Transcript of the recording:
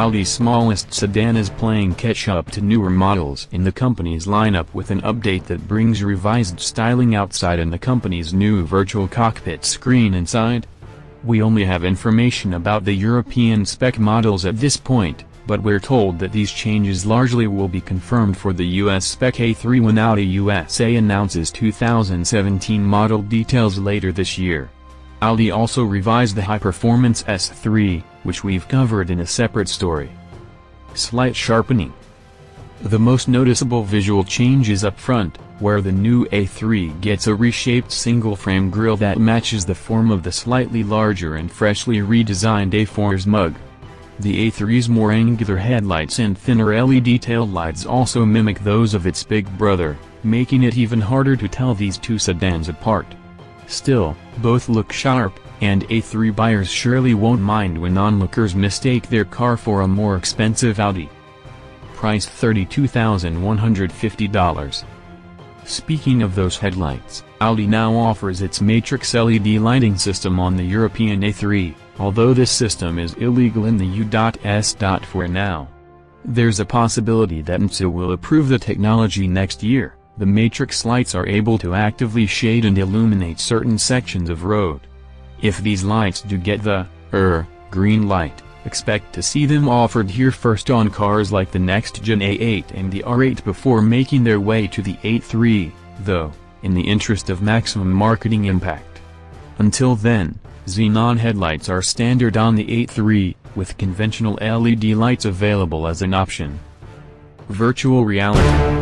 Audi's smallest sedan is playing catch-up to newer models in the company's lineup with an update that brings revised styling outside and the company's new virtual cockpit screen inside. We only have information about the European spec models at this point, but we're told that these changes largely will be confirmed for the US spec A3 when Audi USA announces 2017 model details later this year. Audi also revised the high-performance S3, which we've covered in a separate story. Slight sharpening. The most noticeable visual change is up front, where the new A3 gets a reshaped single-frame grille that matches the form of the slightly larger and freshly redesigned A4's mug. The A3's more angular headlights and thinner LED tail lights also mimic those of its big brother, making it even harder to tell these two sedans apart. Still, both look sharp, and A3 buyers surely won't mind when onlookers mistake their car for a more expensive Audi. Price $32,150. Speaking of those headlights, Audi now offers its Matrix LED lighting system on the European A3, although this system is illegal in the U.S. for now. There's a possibility that NHTSA will approve the technology next year. The matrix lights are able to actively shade and illuminate certain sections of road. If these lights do get the, er, green light, expect to see them offered here first on cars like the next-gen A8 and the R8 before making their way to the A3, though, in the interest of maximum marketing impact. Until then, xenon headlights are standard on the A3, with conventional LED lights available as an option. Virtual reality